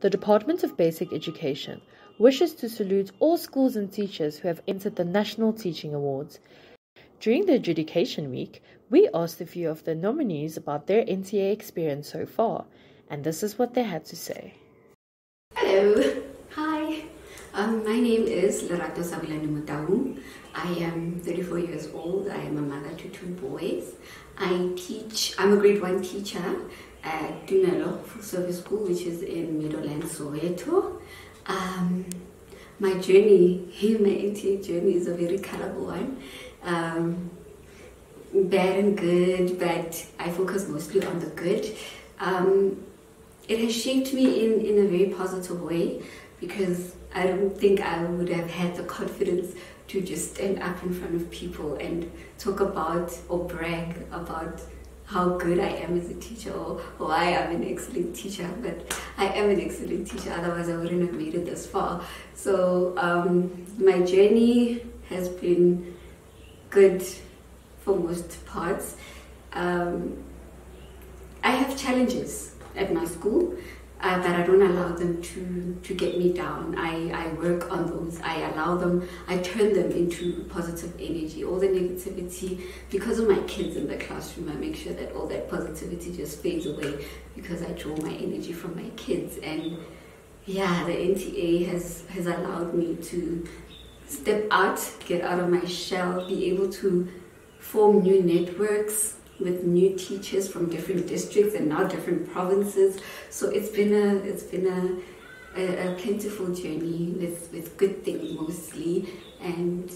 the Department of Basic Education wishes to salute all schools and teachers who have entered the National Teaching Awards. During the adjudication week, we asked a few of the nominees about their NTA experience so far, and this is what they had to say. Hello, hi. Um, my name is Lerato Sabulani Motaung. I am 34 years old. I am a mother to two boys. I teach, I'm a grade one teacher at Tumelo Full Service School, which is in Meadowlands, Soweto. Um, my journey, here, my NTA journey is a very colorful one. Um, bad and good, but I focus mostly on the good. Um, it has shaped me in, in a very positive way because I don't think I would have had the confidence to just stand up in front of people and talk about or brag about how good I am as a teacher or why I'm an excellent teacher. But I am an excellent teacher, otherwise, I wouldn't have made it this far. So, um, my journey has been good for most parts. Um, I have challenges at my school uh, but I don't allow them to, to get me down. I, I work on those. I allow them, I turn them into positive energy. All the negativity, because of my kids in the classroom, I make sure that all that positivity just fades away because I draw my energy from my kids. And yeah, the NTA has, has allowed me to step out, get out of my shell, be able to form new networks with new teachers from different districts and now different provinces. So it's been a it's been a, a, a plentiful journey with, with good things mostly. And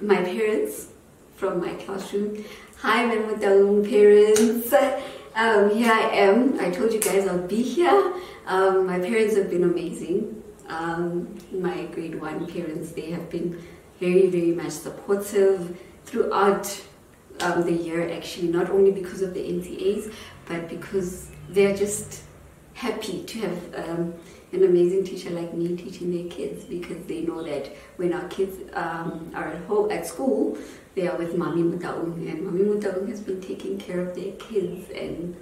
my parents from my classroom. Hi, Memutang parents. Um, here I am. I told you guys I'll be here. Um, my parents have been amazing. Um, my grade one parents, they have been very, very much supportive throughout um, the year actually, not only because of the NTAs, but because they're just happy to have um, an amazing teacher like me teaching their kids because they know that when our kids um, are at home at school, they are with Mami Motaung, and Mami Motaung has been taking care of their kids, and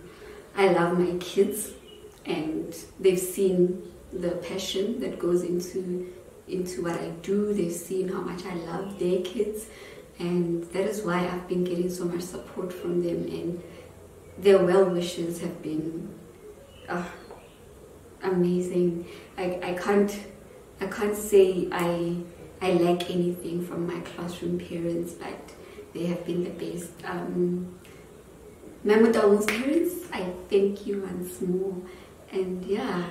I love my kids, and they've seen the passion that goes into into what I do. They've seen how much I love their kids, and that is why I've been getting so much support from them and their well wishes have been uh, amazing. I, I can't I can't say I I lack anything from my classroom parents, but they have been the best. Um, Memutaung's parents, I thank you once more, and yeah.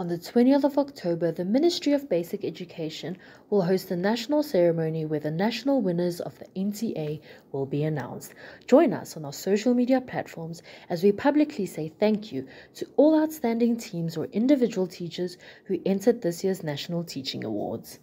On the 20th of October, the Ministry of Basic Education will host a national ceremony where the national winners of the NTA will be announced. Join us on our social media platforms as we publicly say thank you to all outstanding teams or individual teachers who entered this year's National Teaching Awards.